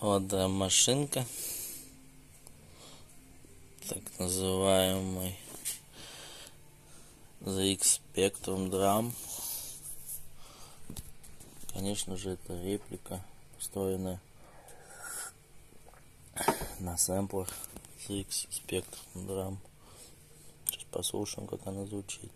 Вот драм-машинка. Так называемый ZX Spectrum Drum. Конечно же, это реплика, построенная на сэмплах ZX Spectrum Drum. Сейчас послушаем, как она звучит.